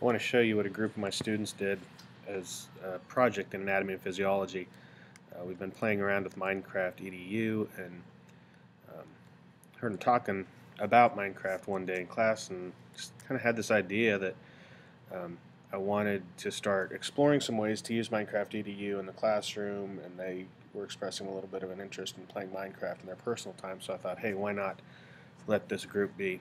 I want to show you what a group of my students did as a project in anatomy and physiology. Uh, we've been playing around with Minecraft EDU and um, heard them talking about Minecraft one day in class and just kind of had this idea that um, I wanted to start exploring some ways to use Minecraft EDU in the classroom and they were expressing a little bit of an interest in playing Minecraft in their personal time so I thought hey why not let this group be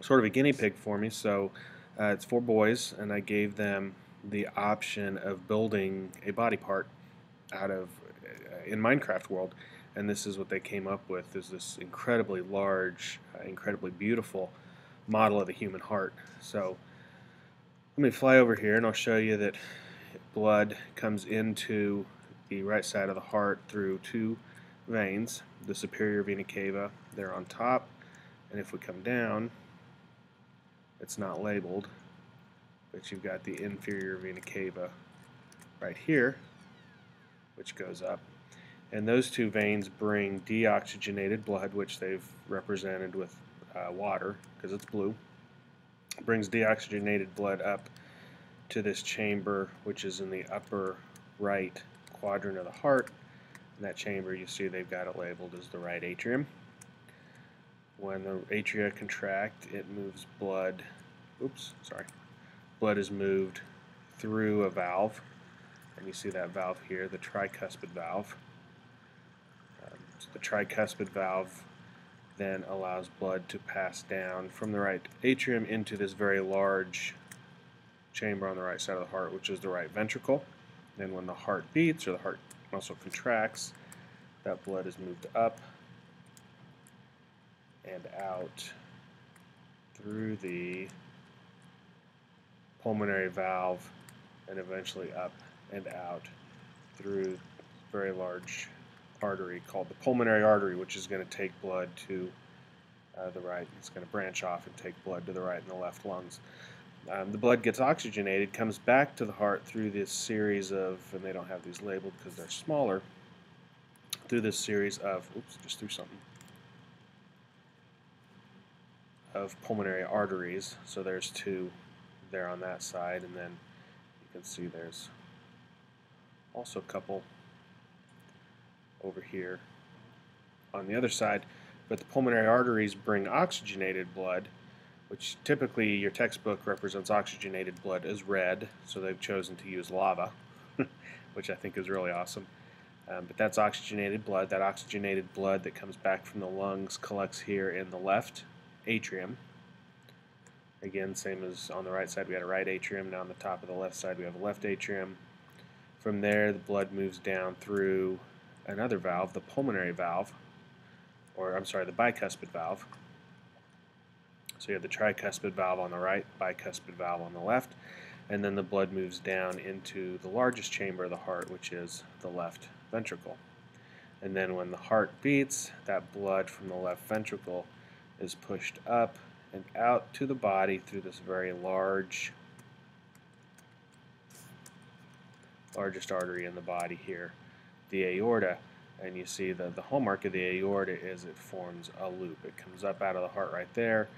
sort of a guinea pig for me so uh, it's four boys, and I gave them the option of building a body part out of uh, in Minecraft world, and this is what they came up with: is this incredibly large, uh, incredibly beautiful model of the human heart. So let me fly over here, and I'll show you that blood comes into the right side of the heart through two veins, the superior vena cava. They're on top, and if we come down, it's not labeled, but you've got the inferior vena cava right here, which goes up. And those two veins bring deoxygenated blood, which they've represented with uh, water because it's blue. Brings deoxygenated blood up to this chamber, which is in the upper right quadrant of the heart. In that chamber, you see they've got it labeled as the right atrium. When the atria contract, it moves blood, oops, sorry, blood is moved through a valve, and you see that valve here, the tricuspid valve. Um, so the tricuspid valve then allows blood to pass down from the right atrium into this very large chamber on the right side of the heart, which is the right ventricle. Then when the heart beats or the heart muscle contracts, that blood is moved up and out through the pulmonary valve and eventually up and out through a very large artery called the pulmonary artery, which is going to take blood to uh, the right. It's going to branch off and take blood to the right and the left lungs. Um, the blood gets oxygenated, comes back to the heart through this series of, and they don't have these labeled because they're smaller, through this series of, oops, just threw something, of pulmonary arteries. So there's two there on that side, and then you can see there's also a couple over here on the other side. But the pulmonary arteries bring oxygenated blood, which typically your textbook represents oxygenated blood as red, so they've chosen to use lava, which I think is really awesome. Um, but that's oxygenated blood. That oxygenated blood that comes back from the lungs collects here in the left atrium. Again, same as on the right side, we had a right atrium. Now on the top of the left side, we have a left atrium. From there, the blood moves down through another valve, the pulmonary valve, or I'm sorry, the bicuspid valve. So you have the tricuspid valve on the right, bicuspid valve on the left, and then the blood moves down into the largest chamber of the heart, which is the left ventricle. And then when the heart beats, that blood from the left ventricle is pushed up and out to the body through this very large, largest artery in the body here, the aorta. And you see that the hallmark of the aorta is it forms a loop. It comes up out of the heart right there,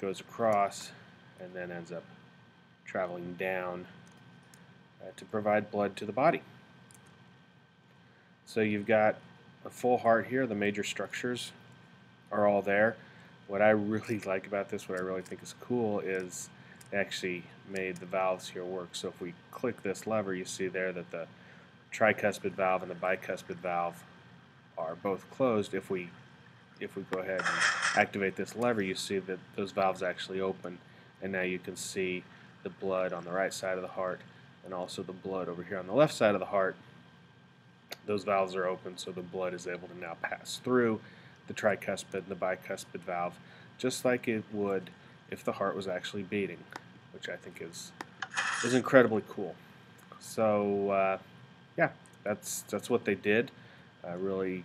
goes across, and then ends up traveling down uh, to provide blood to the body. So you've got a full heart here. The major structures are all there what I really like about this, what I really think is cool, is actually made the valves here work. So if we click this lever, you see there that the tricuspid valve and the bicuspid valve are both closed. If we if we go ahead and activate this lever, you see that those valves actually open, and now you can see the blood on the right side of the heart and also the blood over here on the left side of the heart. Those valves are open, so the blood is able to now pass through the tricuspid and the bicuspid valve, just like it would if the heart was actually beating, which I think is is incredibly cool. So uh, yeah, that's that's what they did. Uh, really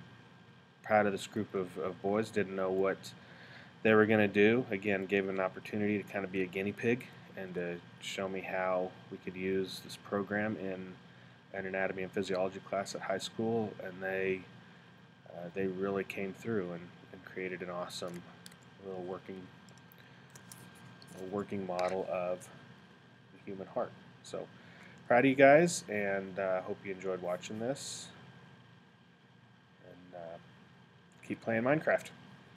proud of this group of, of boys. Didn't know what they were going to do. Again, gave them an opportunity to kind of be a guinea pig and to show me how we could use this program in an anatomy and physiology class at high school, and they uh, they really came through and, and created an awesome little working little working model of the human heart. So proud of you guys, and uh, hope you enjoyed watching this. And uh, keep playing Minecraft.